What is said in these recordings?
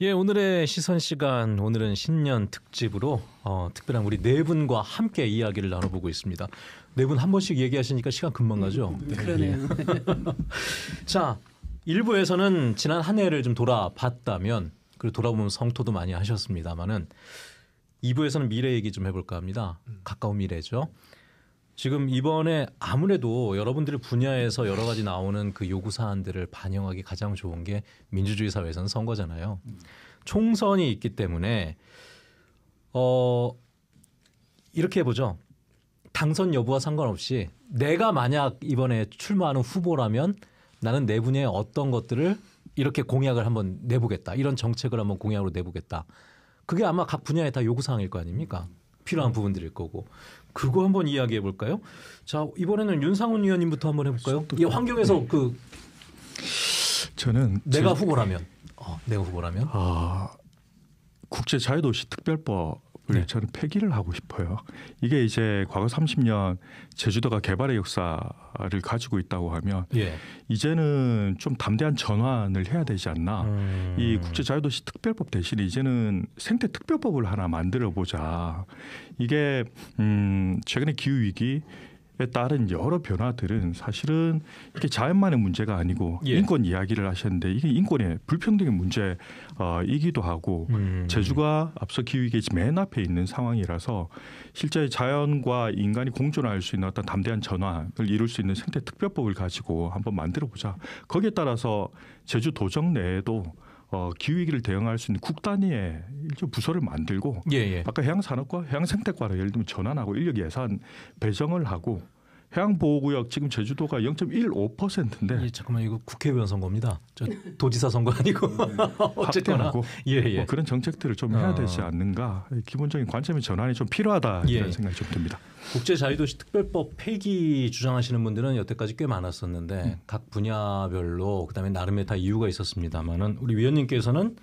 예, 오늘의 시선 시간 오늘은 신년 특집으로 어, 특별한 우리 네 분과 함께 이야기를 나눠보고 있습니다. 네 분 한 번씩 얘기하시니까 시간 금방 가죠. 네, 그러네요. 자, 1부에서는 지난 한 해를 좀 돌아봤다면 그리고 돌아보면 성토도 많이 하셨습니다만은 2부에서는 미래 얘기 좀 해볼까 합니다. 가까운 미래죠. 지금 이번에 아무래도 여러분들의 분야에서 여러 가지 나오는 그 요구 사안들을 반영하기 가장 좋은 게 민주주의 사회에서는 선거잖아요. 총선이 있기 때문에 어 이렇게 해보죠. 당선 여부와 상관없이 내가 만약 이번에 출마하는 후보라면 나는 내 분야의 어떤 것들을 이렇게 공약을 한번 내보겠다. 이런 정책을 한번 공약으로 내보겠다. 그게 아마 각 분야에 다 요구 사항일 거 아닙니까? 필요한 부분들일 거고. 그거 한번 이야기해 볼까요? 자, 이번에는 윤상훈 의원님부터 한번 해 볼까요? 이 환경에서 그 저는 내가 제- 후보라면 어, 내가 후보라면 아, 국제 자유도시 특별법 을 네. 저는 폐기를 하고 싶어요. 이게 이제 과거 30년 제주도가 개발의 역사를 가지고 있다고 하면 예. 이제는 좀 담대한 전환을 해야 되지 않나. 음. 이 국제 자유도시 특별법 대신에 이제는 생태 특별법을 하나 만들어 보자. 이게 음 최근에 기후 위기에 따른 여러 변화들은 사실은 이게 자연만의 문제가 아니고 예. 인권 이야기를 하셨는데 이게 인권의 불평등의 문제이기도 하고 음. 제주가 앞서 기후 위기에 지금 맨 앞에 있는 상황이라서 실제 자연과 인간이 공존할 수 있는 어떤 담대한 전환을 이룰 수 있는 생태 특별법을 가지고 한번 만들어 보자. 거기에 따라서 제주 도정 내에도 어, 기후 위기를 대응할 수 있는 국 단위의 일종 부서를 만들고 예, 예. 아까 해양산업과 해양생태과를 예를 들면 전환하고 인력 예산 배정을 하고 해양보호구역 지금 제주도가 0.15%인데 예, 잠깐만 이거 국회의원 선거입니다. 저 도지사 선거 아니고 어쨌거나 확대하고 예, 예. 뭐 그런 정책들을 좀 해야 어. 되지 않는가 기본적인 관점의 전환이 좀 필요하다 예. 이런 생각이 좀 듭니다. 국제 자유도시 특별법 폐기 주장하시는 분들은 여태까지 꽤 많았었는데 음. 각 분야별로 그다음에 나름의 다 이유가 있었습니다만은 우리 위원님께서는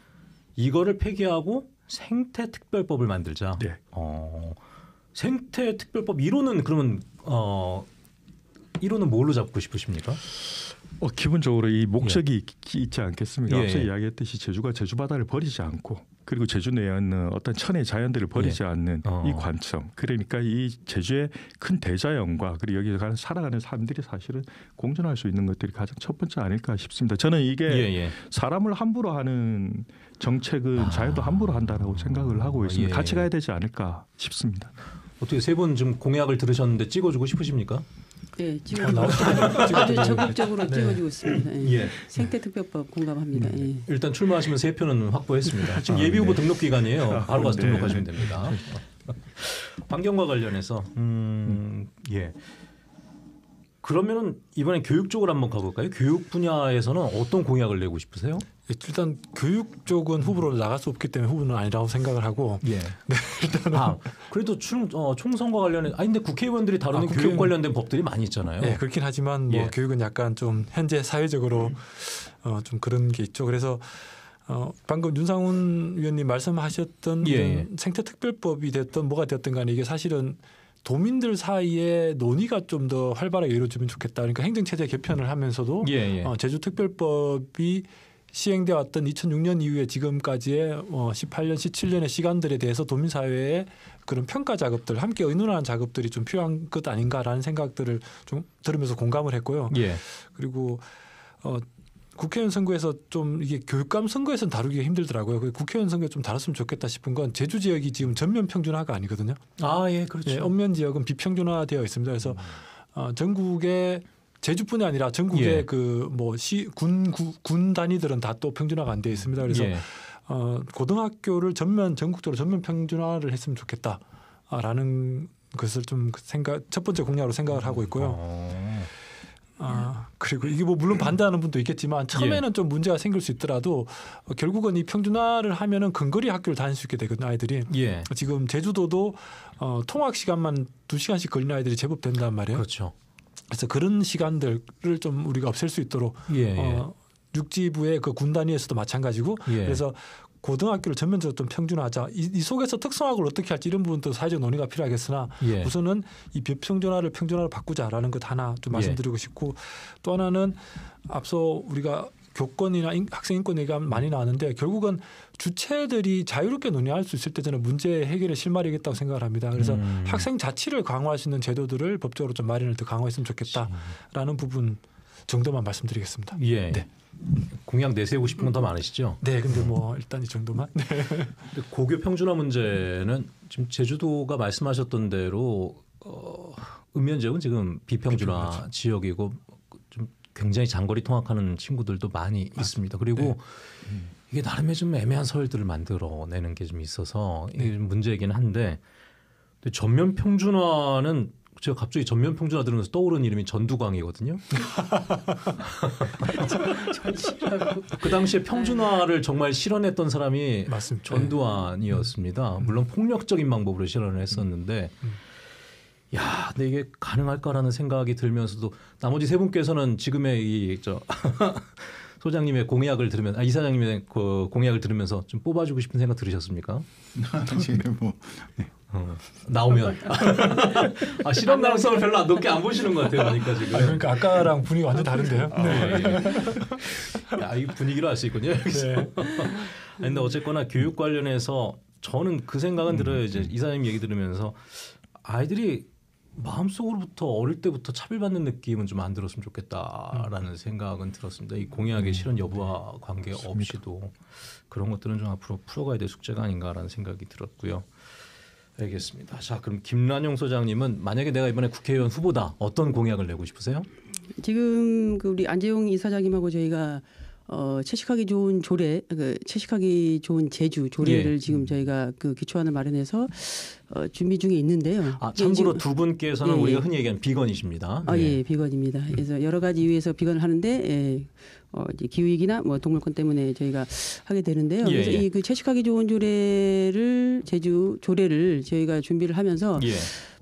이거를 폐기하고 생태 특별법을 만들자. 네. 어, 생태 특별법 1호는 그러면 어 1호는 뭘로 잡고 싶으십니까? 어, 기본적으로 이 목적이 있- 있지 않겠습니까? 예, 앞서 예. 이야기했듯이 제주가 제주 바다를 버리지 않고 그리고 제주 내에 있는 어떤 천의 자연들을 버리지 않는 어. 이 관점. 그러니까 이 제주의 큰 대자연과 그리고 여기서 가는 살아가는 사람들이 사실은 공존할 수 있는 것들이 가장 첫 번째 아닐까 싶습니다. 저는 이게 예, 예. 사람을 함부로 하는 정책은 아. 자연도 함부로 한다라고 생각을 하고 있습니다. 예. 같이 가야 되지 않을까 싶습니다. 어떻게 세분 지금 공약을 들으셨는데 찍어주고 싶으십니까? 네, 지금 아주 적극적으로 찍어주고 있습니다. 예. 예. 생태특별법 공감합니다. 예. 일단 출마하시면 세 표는 확보했습니다. 지금 예비 후보 등록 기간이에요. 바로 가서 네. 등록하시면 됩니다. 환경과 관련해서 음, 예. 그러면은 이번에 교육 쪽으로 한번 가볼까요? 교육 분야에서는 어떤 공약을 내고 싶으세요? 일단 교육 쪽은 후보로 나갈 수 없기 때문에 후보는 아니라고 생각을 하고 예. 아 그래도 총, 어, 총선과 관련해. 아 근데 국회의원들이 다루는 아, 교육 국회의원- 관련된 법들이 많이 있잖아요. 네, 그렇긴 하지만 뭐 예. 교육은 약간 좀 현재 사회적으로 어, 좀 그런 게 있죠. 그래서 어, 방금 윤상훈 위원님 말씀하셨던 예, 예. 생태특별법이 됐든 뭐가 됐든 간에 이게 사실은 도민들 사이에 논의가 좀 더 활발하게 이루어지면 좋겠다. 그러니까 행정체제 개편을 하면서도 예, 예. 어, 제주특별법이 시행돼 왔던 2006년 이후에 지금까지의 어, 18년, 17년의 시간들에 대해서 도민 사회의 그런 평가 작업들 함께 의논하는 작업들이 좀 필요한 것 아닌가라는 생각들을 좀 들으면서 공감을 했고요. 예. 그리고 어, 국회의원 선거에서 좀 이게 교육감 선거에서는 다루기가 힘들더라고요. 그 국회의원 선거에 좀 다뤘으면 좋겠다 싶은 건 제주 지역이 지금 전면 평준화가 아니거든요. 아 예, 그렇죠. 네, 엄면 지역은 비평준화되어 있습니다. 그래서 어, 전국의 제주뿐이 아니라 전국의 예. 그뭐 시 군 군 단위들은 다 또 평준화가 안 돼 있습니다. 그래서 예. 어, 고등학교를 전면 전국적으로 전면 평준화를 했으면 좋겠다라는 것을 좀 생각 첫 번째 공약으로 생각을 하고 있고요. 어. 아 그리고 이게 뭐 물론 반대하는 분도 있겠지만 처음에는 좀 문제가 생길 수 있더라도 어, 결국은 이 평준화를 하면은 근거리 학교를 다닐 수 있게 되거든요 아이들이 예. 지금 제주도도 어, 통학 시간만 두 시간씩 걸리는 아이들이 제법 된단 말이에요. 그렇죠. 그래서 그런 시간들을 좀 우리가 없앨 수 있도록 예. 예. 어, 육지부의 그 군단위에서도 마찬가지고 예. 그래서 고등학교를 전면적으로 좀 평준화하자. 이, 이 속에서 특성화를 어떻게 할지 이런 부분도 사회적 논의가 필요하겠으나 예. 우선은 이 비평준화를 평준화로 바꾸자라는 것 하나 좀 예. 말씀드리고 싶고 또 하나는 앞서 우리가 교권이나 인- 학생 인권 얘기가 많이 나왔는데 결국은 주체들이 자유롭게 논의할 수 있을 때 저는 문제 해결의 실마리겠다고 생각을 합니다. 그래서 음. 학생 자치를 강화할 수 있는 제도들을 법적으로 좀 마련을 더 강화했으면 좋겠다라는 부분 정도만 말씀드리겠습니다. 예. 네. 공약 내세우고 싶은 건 더 많으시죠? 네, 근데 뭐 일단 이 정도만. 네. 고교 평준화 문제는 지금 제주도가 말씀하셨던 대로 어, 읍면 지역은 지금 비평준화 비평준화죠. 지역이고 좀 굉장히 장거리 통학하는 친구들도 많이 있습니다. 그리고 네. 이게 나름의 좀 애매한 서열들을 만들어내는 게 좀 있어서 네. 이게 문제이긴 한데 전면 평준화는 제가 갑자기 전면 평준화 들으면서 떠오르는 이름이 전두광이거든요. 그 당시에 평준화를 정말 실현했던 사람이 맞습니다. 전두환이었습니다. 물론 폭력적인 방법으로 실현을 했었는데, 음. 야, 근데 이게 가능할까라는 생각이 들면서도 나머지 세 분께서는 지금의 이저 소장님의 공약을 들으면, 아, 이사장님의 그 공약을 들으면서 좀 뽑아주고 싶은 생각 들으셨습니까? 당신의 뭐 어, 나오면 아, 실현 가능성을 별로 안 높게 안 보시는 것 같아요, 그러니까 지금. 아, 그러니까 아까랑 분위기 완전 다른데요. 네. 예. 야, 이 분위기로 알 수 있군요. 여기서. 네. 아니, 근데 어쨌거나 교육 관련해서 저는 그 생각은 들어요. 이제 이사님 얘기 들으면서 아이들이 마음속으로부터 어릴 때부터 차별받는 느낌은 좀 안 들었으면 좋겠다라는 생각은 들었습니다. 이 공약의 실현 여부와 관계 없이도 그런 것들은 좀 앞으로 풀어가야 될 숙제가 아닌가라는 생각이 들었고요. 알겠습니다. 자, 그럼 김란용 소장님은 만약에 내가 이번에 국회의원 후보다 어떤 공약을 내고 싶으세요? 지금 그 우리 안재용 이사장님하고 저희가 어 채식하기 좋은 조례, 그 채식하기 좋은 제주 조례를 예. 지금 저희가 그 기초안을 마련해서 어 준비 중에 있는데요. 아, 이게 참고로 두 분께서는 예, 우리가 예. 흔히 얘기하는 비건이십니다. 아, 네. 예, 비건입니다. 그래서 여러 가지 이유에서 비건을 하는데 예, 어, 이제 기후위기나 뭐 동물권 때문에 저희가 하게 되는데요. 예, 그래서 예. 이그 채식하기 좋은 조례를 제주 조례를 저희가 준비를 하면서 예.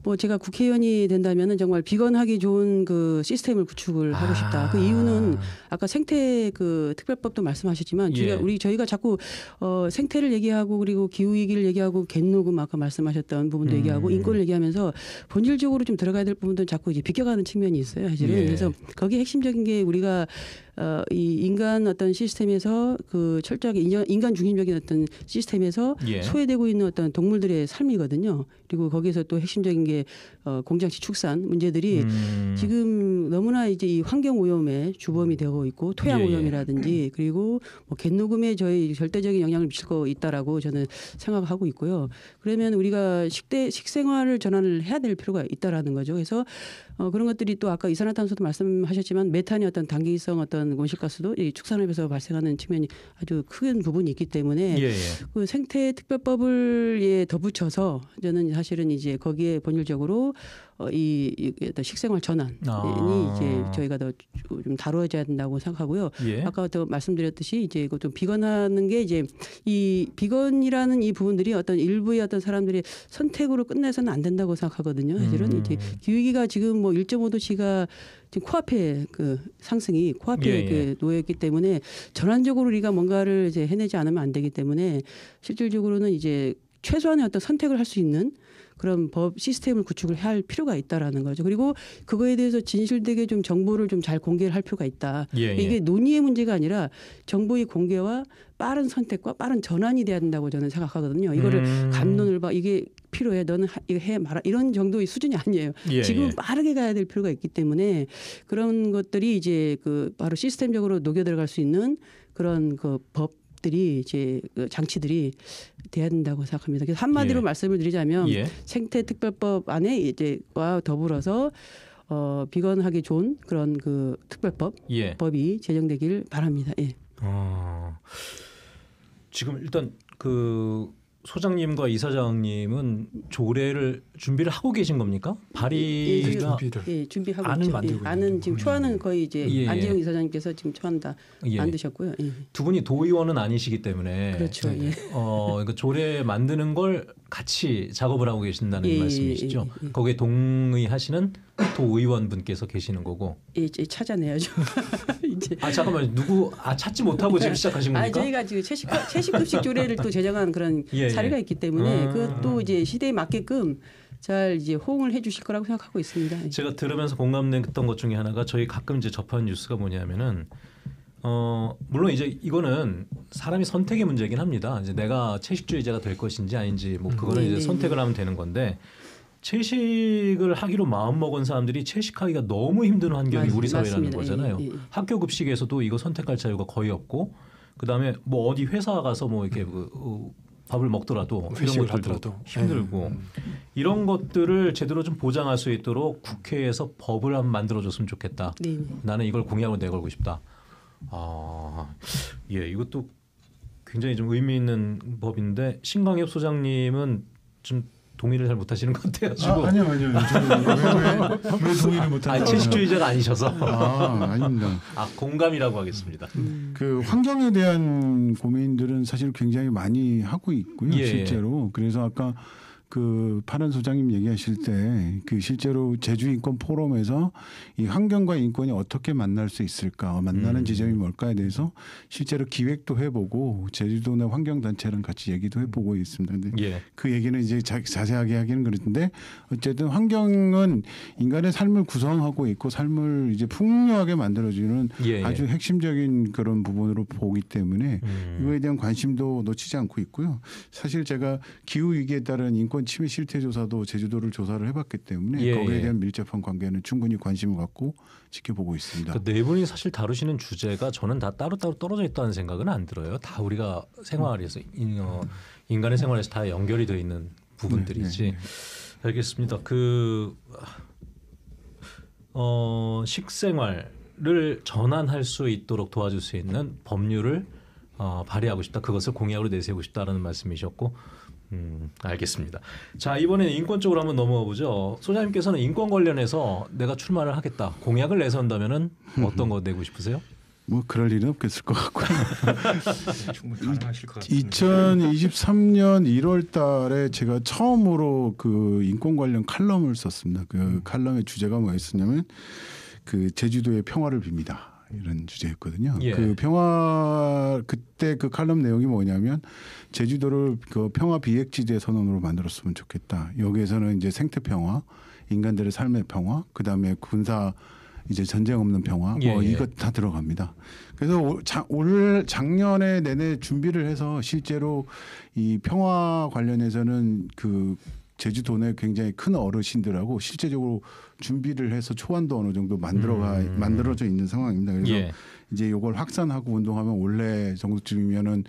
뭐 제가 국회의원이 된다면은 정말 비건하기 좋은 그 시스템을 구축을 하고 싶다. 그 아. 이유는 아까 생태 그 특별법도 말씀하셨지만 예. 우리 저희가 자꾸 어 생태를 얘기하고 그리고 기후 위기를 얘기하고 갯녹음 아까 말씀하셨던 부분도 음. 얘기하고 인권을 얘기하면서 본질적으로 좀 들어가야 될 부분들은 자꾸 이제 비껴가는 측면이 있어요. 사실은 예. 그래서 거기 핵심적인 게 우리가 어, 이 인간 어떤 시스템에서 그 철저하게 인간, 인간 중심적인 어떤 시스템에서 예. 소외되고 있는 어떤 동물들의 삶이거든요. 그리고 거기서 또 핵심적인 게 어, 공장식 축산 문제들이 음. 지금 너무나 이제 이 환경 오염에 주범이 되고 있고 토양 예, 예. 오염이라든지 그리고 뭐 갯녹음에 저희 절대적인 영향을 미칠 거 있다라고 저는 생각하고 있고요. 그러면 우리가 식대 식생활을 전환을 해야 될 필요가 있다라는 거죠. 그래서 어, 그런 것들이 또 아까 이산화탄소도 말씀하셨지만 메탄이 어떤 단기성 어떤 온실가스도 이 축산업에서 발생하는 측면이 아주 큰 부분이 있기 때문에 예, 예. 그 생태 특별법을 예 덧붙여서 저는 사실은 이제 거기에 본질적으로 어, 이, 이 식생활 전환이 아. 이제 저희가 더 좀 다뤄져야 된다고 생각하고요. 예. 아까부터 말씀드렸듯이 이제 이거 좀 비건하는 게 이제 이 비건이라는 이 부분들이 어떤 일부의 어떤 사람들이 선택으로 끝내서는 안 된다고 생각하거든요. 사실은 음. 이제 기후위기가 지금 뭐 1.5도씨가 지금 코앞에 그 상승이 코앞에 예, 예. 그 놓여 있기 때문에 전환적으로 우리가 뭔가를 이제 해내지 않으면 안 되기 때문에 실질적으로는 이제 최소한의 어떤 선택을 할 수 있는 그런 법 시스템을 구축을 할 필요가 있다라는 거죠. 그리고 그거에 대해서 진실되게 좀 정보를 좀 잘 공개를 할 필요가 있다. 예, 예. 이게 논의의 문제가 아니라 정보의 공개와 빠른 선택과 빠른 전환이 돼야 된다고 저는 생각하거든요. 이거를 음. 감론을 봐 이게 필요해 너는 하- 이거 해 말아 이런 정도의 수준이 아니에요. 예, 지금 예. 빠르게 가야 될 필요가 있기 때문에 그런 것들이 이제 그 바로 시스템적으로 녹여 들어갈 수 있는 그런 그 법 들이 이제 그 장치들이 돼야 된다고 생각합니다. 그래서 한마디로 예. 말씀을 드리자면 예. 생태특별법 안에 이제와 더불어서 어 비건하기 좋은 그런 그 특별법 예. 법이 제정되길 바랍니다. 예. 어, 지금 일단 그 소장님과 이사장님은 조례를 준비를 하고 계신 겁니까? 발의가 준비를. 예, 준비하고 안을 있죠. 만들고 예, 안은 있는 지금. 초안은 거의 이제 예, 예. 안재용 이사장님께서 지금 초안 다 예. 만드셨고요. 예. 두 분이 도의원은 아니시기 때문에 그렇죠. 예. 어, 그러니까 조례 만드는 걸 같이 작업을 하고 계신다는 예, 예, 말씀이시죠? 예, 예. 거기에 동의하시는 도 의원 분께서 계시는 거고. 예, 이제 찾아내야죠. 이제 아 잠깐만 누구 아 찾지 못하고 지금 시작하신 아 겁니까? 저희가 지금 채식 채식급식 조례를 또 제정한 그런 예, 예. 사례가 있기 때문에 음. 그것도 이제 시대에 맞게끔 잘 이제 호응을 해주실 거라고 생각하고 있습니다. 예. 제가 들으면서 공감됐던 것 중에 하나가 저희 가끔 이제 접하는 뉴스가 뭐냐면은 어 물론 이제 이거는 사람이 선택의 문제긴 합니다. 이제 내가 채식주의자가 될 것인지 아닌지 뭐 그거는 네, 이제 네, 선택을 하면 되는 건데 채식을 하기로 마음 먹은 사람들이 채식하기가 너무 힘든 환경이 맞- 우리 사회라는 맞습니다. 거잖아요. 예, 예. 학교 급식에서도 이거 선택할 자유가 거의 없고 그다음에 뭐 어디 회사 가서 뭐 이렇게 그, 어, 밥을 먹더라도 이런 회식을 것들도 하더라도. 힘들고 음. 이런 것들을 제대로 좀 보장할 수 있도록 국회에서 법을 한번 만들어줬으면 좋겠다. 네. 네. 나는 이걸 공약으로 내걸고 싶다. 아, 예, 이것도 굉장히 좀 의미 있는 법인데 신광엽 소장님은 좀 동의를 잘 못하시는 것 같아가지고 아, 아니요 아니요 왜, 왜, 왜 동의를 못하는 아, 채식주의자가 아니셔서 아 아닙니다. 아 공감이라고 하겠습니다. 그 환경에 대한 고민들은 사실 굉장히 많이 하고 있고요 예, 예. 실제로 그래서 아까 그 파란 소장님 얘기하실 때 그 실제로 제주 인권 포럼에서 이 환경과 인권이 어떻게 만날 수 있을까 만나는 음. 지점이 뭘까에 대해서 실제로 기획도 해보고 제주도 내 환경 단체랑 같이 얘기도 해보고 있습니다. 근데 예, 그 얘기는 이제 자, 자세하게 하기는 그렇는데 어쨌든 환경은 인간의 삶을 구성하고 있고 삶을 이제 풍요하게 만들어주는 예, 예. 아주 핵심적인 그런 부분으로 보기 때문에 음. 이거에 대한 관심도 놓치지 않고 있고요. 사실 제가 기후 위기에 따른 인권 침해 실태 조사도 제주도를 조사를 해봤기 때문에 예, 거기에 예. 대한 밀접한 관계는 충분히 관심을 갖고 지켜보고 있습니다. 그네 분이 사실 다루시는 주제가 저는 다 따로따로 떨어져 있다는 생각은 안 들어요. 다 우리가 생활에서 인, 어, 인간의 생활에서 다 연결이 되어 있는 부분들이지. 네, 네, 알겠습니다. 그 어, 식생활을 전환할 수 있도록 도와줄 수 있는 법률을 어, 발의하고 싶다. 그것을 공약으로 내세우고 싶다라는 말씀이셨고, 음, 알겠습니다. 자 이번에는 인권 쪽으로 한번 넘어가 보죠. 소장님께서는 인권 관련해서 내가 출마를 하겠다. 공약을 내선다면은 어떤 거 내고 싶으세요? 뭐 그럴 일은 없겠을 것 같고요. 충분히 가능하실 것 같습니다. 2023년 1월 달에 제가 처음으로 그 인권 관련 칼럼을 썼습니다. 그 칼럼의 주제가 뭐였었냐면 그 제주도의 평화를 빕니다. 이런 주제였거든요. 예. 그 평화 그때 그 칼럼 내용이 뭐냐면 제주도를 그 평화 비핵지대 선언으로 만들었으면 좋겠다. 여기에서는 이제 생태 평화, 인간들의 삶의 평화, 그 다음에 군사 이제 전쟁 없는 평화, 예, 뭐 예. 이것 다 들어갑니다. 그래서 올, 자, 올 작년에 내내 준비를 해서 실제로 이 평화 관련해서는 그 제주도 내 굉장히 큰 어르신들하고 실제적으로 준비를 해서 초안도 어느 정도 만들어가 음. 만들어져 있는 상황입니다. 그래서 예. 이제 이걸 확산하고 운동하면 올해 정도쯤이면은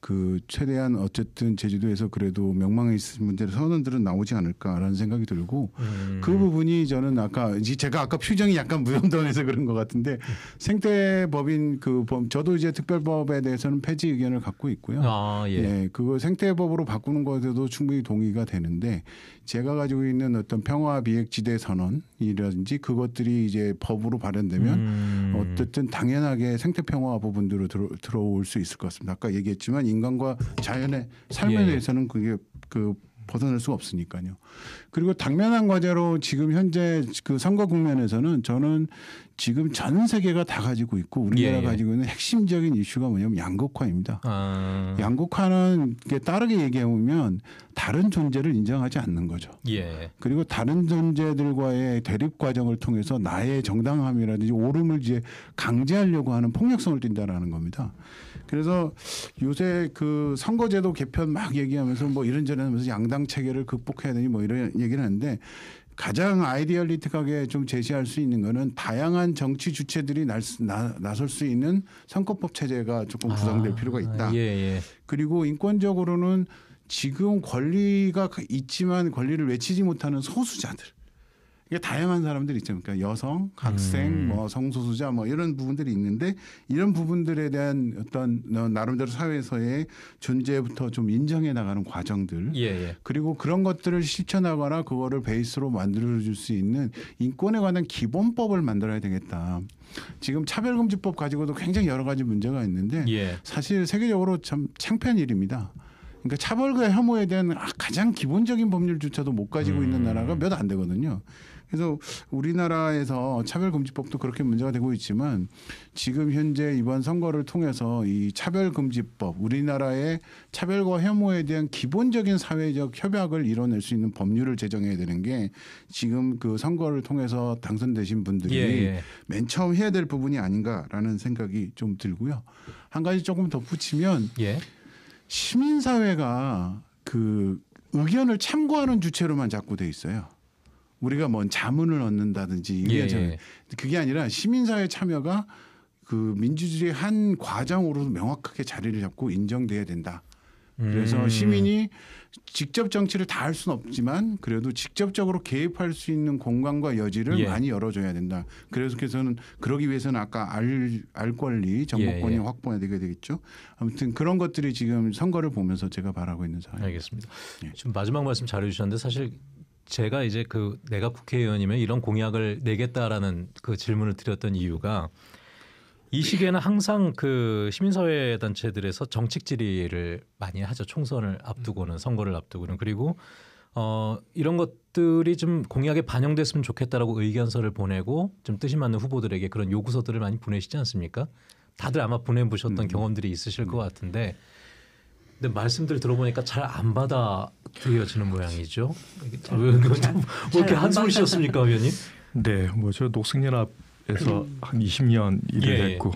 그 최대한 어쨌든 제주도에서 그래도 명망에 있을 문제를 선언들은 나오지 않을까라는 생각이 들고 음. 그 부분이 저는 아까 이제 제가 아까 표정이 약간 무덤덤해서 그런 것 같은데 생태법인 그 법, 저도 이제 특별법에 대해서는 폐지 의견을 갖고 있고요. 아 예. 예, 그거 생태법으로 바꾸는 것에도 충분히 동의가 되는데 제가 가지고 있는 어떤 평화 비핵지대 선언이라든지 그것들이 이제 법으로 발현되면 음. 어쨌든 당연하게 생태 평화 부분으로 들어, 들어올 수 있을 것 같습니다. 아까 얘기했지만 인간과 자연의 삶에 예. 대해서는 그게 그 벗어날 수가 없으니까요. 그리고 당면한 과제로 지금 현재 그 선거 국면에서는 저는 지금 전 세계가 다 가지고 있고 우리나라 예, 예. 가지고 있는 핵심적인 이슈가 뭐냐면 양극화입니다. 아, 양극화는 게 따르게 얘기해 보면 다른 존재를 인정하지 않는 거죠. 예. 그리고 다른 존재들과의 대립 과정을 통해서 나의 정당함이라든지 옳음을 이제 강제하려고 하는 폭력성을 띈다라는 겁니다. 그래서 요새 그 선거제도 개편 막 얘기하면서 뭐 이런저런 하면서 양당 체계를 극복해야 되니 뭐 이런 얘기를 하는데 가장 아이디얼리틱하게 좀 제시할 수 있는 거는 다양한 정치 주체들이 날 수- 나, 나설 수 있는 선거법 체제가 조금 구성될 아, 필요가 있다. 예, 예. 그리고 인권적으로는 지금 권리가 있지만 권리를 외치지 못하는 소수자들. 이게 다양한 사람들이 있죠. 그러니까 여성, 학생, 음. 뭐 성소수자 뭐 이런 부분들이 있는데 이런 부분들에 대한 어떤 어, 나름대로 사회에서의 존재부터 좀 인정해 나가는 과정들. 예, 예. 그리고 그런 것들을 실천하거나 그거를 베이스로 만들어 줄 수 있는 인권에 관한 기본법을 만들어야 되겠다. 지금 차별금지법 가지고도 굉장히 여러 가지 문제가 있는데 예. 사실 세계적으로 참 창피한 일입니다. 그러니까 차별과 혐오에 대한 아, 가장 기본적인 법률조차도 못 가지고 있는 음. 나라가 몇 안 되거든요. 그래서 우리나라에서 차별금지법도 그렇게 문제가 되고 있지만 지금 현재 이번 선거를 통해서 이 차별금지법 우리나라의 차별과 혐오에 대한 기본적인 사회적 협약을 이뤄낼 수 있는 법률을 제정해야 되는 게 지금 그 선거를 통해서 당선되신 분들이 예, 예. 맨 처음 해야 될 부분이 아닌가라는 생각이 좀 들고요. 한 가지 조금 덧붙이면 예. 시민사회가 그 의견을 참고하는 주체로만 자꾸 돼 있어요. 우리가 뭔 자문을 얻는다든지 예, 의견 참- 예. 그게 아니라 시민사회 참여가 그 민주주의의 한 과정으로 명확하게 자리를 잡고 인정돼야 된다. 그래서 음. 시민이 직접 정치를 다 할 수는 없지만 그래도 직접적으로 개입할 수 있는 공간과 여지를 예. 많이 열어줘야 된다. 그래서 그래서는 그러기 위해서는 아까 알, 알 권리 정보권이 예, 예. 확보해야 되게 되겠죠. 아무튼 그런 것들이 지금 선거를 보면서 제가 바라고 있는 사항입니다. 알겠습니다. 예. 지금 마지막 말씀 잘해주셨는데 사실 제가 이제 그 내가 국회의원이면 이런 공약을 내겠다라는 그 질문을 드렸던 이유가 이 시기에는 항상 그 시민사회 단체들에서 정책 질의를 많이 하죠. 총선을 앞두고는 선거를 앞두고는 그리고 어 이런 것들이 좀 공약에 반영됐으면 좋겠다라고 의견서를 보내고 좀 뜻이 맞는 후보들에게 그런 요구서들을 많이 보내시지 않습니까? 다들 아마 보내보셨던 경험들이 있으실 것 같은데 근데 말씀들 들어보니까 잘 안 받아들여지는 모양이죠. 아, 왜, 왜, 왜 이렇게 안 한숨을 쉬었습니까, 의원님? 네, 뭐 저 녹색연합에서 한 20년 일을 예, 예. 했고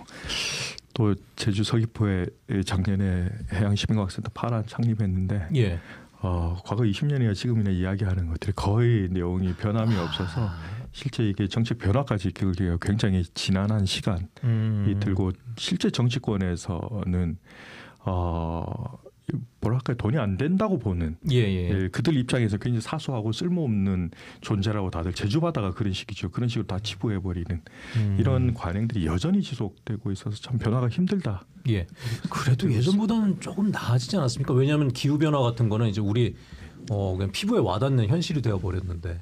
또 제주 서귀포에 작년에 해양시민과학센터 파란 창립했는데 예. 어, 과거 20년이나 지금이나 이야기하는 것들이 거의 내용이 변함이 없어서 실제 이게 정책 변화까지 이끌기가 굉장히 지난한 시간이 음. 들고 실제 정치권에서는 어 뭐랄까 돈이 안 된다고 보는 예, 예. 예, 그들 입장에서 굉장히 사소하고 쓸모없는 존재라고 다들 제주 바다가 그런 식이죠. 그런 식으로 다 치부해 버리는 음. 이런 관행들이 여전히 지속되고 있어서 참 변화가 힘들다. 예. 그래도 예전보다는 조금 나아지지 않았습니까? 왜냐하면 기후 변화 같은 거는 이제 우리 어 그냥 피부에 와닿는 현실이 되어 버렸는데.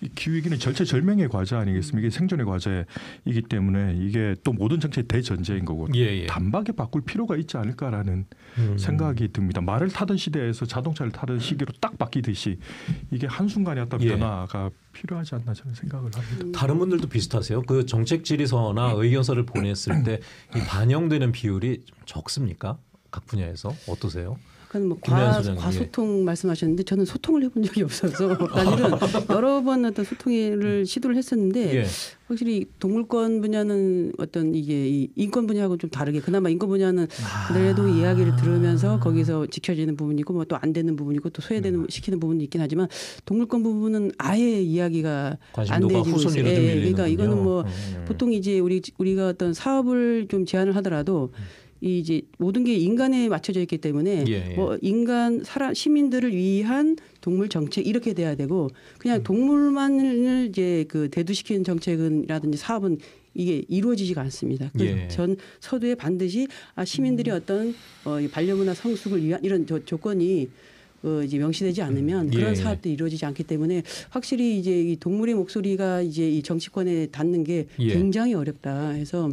이 기후위기는 절체절명의 과제 아니겠습니까? 이게 생존의 과제이기 때문에 이게 또 모든 정책의 대전제인 거고 예, 예. 단박에 바꿀 필요가 있지 않을까라는 음. 생각이 듭니다. 말을 타던 시대에서 자동차를 타던 시기로 딱 바뀌듯이 이게 한 순간에 어떤 예. 변화가 필요하지 않나 저는 생각을 합니다. 다른 분들도 비슷하세요? 그 정책 질의서나 의견서를 보냈을 때 이 반영되는 비율이 좀 적습니까? 각 분야에서 어떠세요? 아까 뭐 과, 소장님, 과소통 말씀하셨는데 저는 소통을 해본 적이 없어서 사실은 여러 번 어떤 소통을 시도를 했었는데 예. 확실히 동물권 분야는 어떤 이게 이 인권 분야하고 좀 다르게 그나마 인권 분야는 그래도 이야기를 들으면서 거기서 지켜지는 부분이 있고 뭐 또 안 되는 부분이 있고 또 소외되는 시키는 부분이 있긴 하지만 동물권 부분은 아예 이야기가 안 되지고 있어요. 좀 예, 밀리는군요. 그러니까 이거는 뭐 음. 보통 이제 우리 우리가 어떤 사업을 좀 제안을 하더라도 이 이제 모든 게 인간에 맞춰져 있기 때문에 예, 예. 뭐 인간 사람 시민들을 위한 동물 정책 이렇게 돼야 되고 음. 그냥 동물만을 이제 그 대두시키는 정책은이라든지 사업은 이게 이루어지지가 않습니다. 예. 음. 전 서두에 반드시 아 시민들이 어떤 어, 이 반려문화 성숙을 위한 이런 조, 조건이 어, 이제 명시되지 않으면 예, 그런 예. 사업도 이루어지지 않기 때문에 확실히 이제 이 동물의 목소리가 이제 이 정치권에 닿는 게 예. 굉장히 어렵다. 해서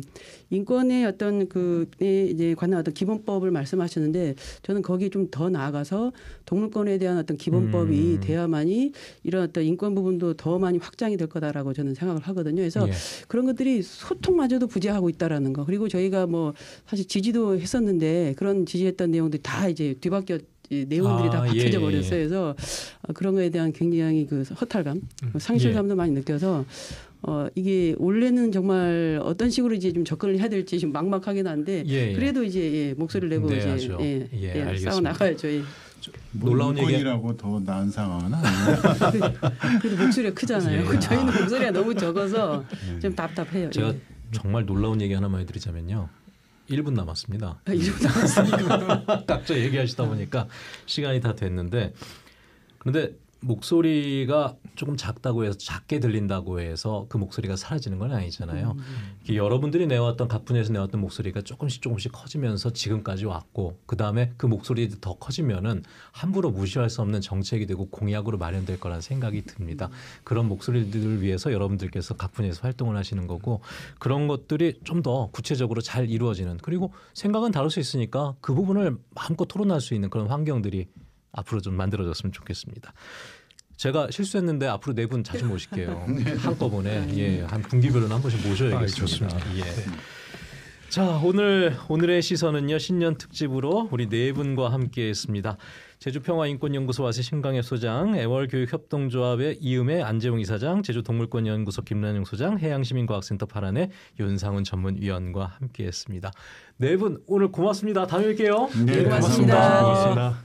인권의 어떤 그에 이제 관한 어떤 기본법을 말씀하셨는데 저는 거기에 좀 더 나아가서 동물권에 대한 어떤 기본법이 음. 돼야만이 이런 어떤 인권 부분도 더 많이 확장이 될 거다라고 저는 생각을 하거든요. 그래서 예. 그런 것들이 소통마저도 부재하고 있다라는 거. 그리고 저희가 뭐 사실 지지도 했었는데 그런 지지했던 내용들이 다 이제 뒤바뀌어 이 내용들이 다 아, 바뀌어져 예, 예. 버렸어요. 그래서 어, 그런 거에 대한 굉장히 그 허탈감, 음. 상실감도 많이 느껴서 어 이게 원래는 정말 어떤 식으로 이제 좀 접근을 해야 될지 좀 막막하긴 한데 예, 예. 그래도 이제 예, 목소리를 내고 네, 이제. 예, 예, 예. 싸워 나가야죠. 예. 놀라운 얘기- 인권이라고 더 나은 상황은 아니에요. 그래도 목소리가 크잖아요. 예. 저희는 목소리가 너무 적어서 좀 답답해요. 제가 예. 정말 놀라운 얘기 하나만 해드리자면요. 1분 남았습니다. 아, 이 정도 남았으니까. 각자 얘기하시다 보니까 시간이 다 됐는데 그런데 목소리가 조금 작다고 해서 작게 들린다고 해서 그 목소리가 사라지는 건 아니잖아요. 이게 여러분들이 내왔던 가분에서 내왔던 목소리가 조금씩 조금씩 커지면서 지금까지 왔고 그 다음에 그 목소리도 더 커지면은 함부로 무시할 수 없는 정책이 되고 공약으로 마련될 거라는 생각이 듭니다. 그런 목소리들을 위해서 여러분들께서 가분에서 활동을 하시는 거고 그런 것들이 좀 더 구체적으로 잘 이루어지는 그리고 생각은 다를 수 있으니까 그 부분을 마음껏 토론할 수 있는 그런 환경들이 앞으로 좀 만들어졌으면 좋겠습니다. 제가 실수했는데 앞으로 네 분 자주 모실게요. 한꺼번에 예, 한 분기별로는 한 번씩 모셔야겠습니다. 아, 좋습니다. 예. 자 오늘 오늘의 시선은요 신년 특집으로 우리 네 분과 함께 했습니다. 제주평화인권연구소 와세 신강엽 소장, 애월교육협동조합의 이음의 안재웅 이사장, 제주동물권연구소 김란영 소장, 해양시민과학센터 파란의 윤상훈 전문위원과 함께했습니다. 네 분 오늘 고맙습니다. 다음에 뵐게요. 네, 고맙습니다. 고맙습니다.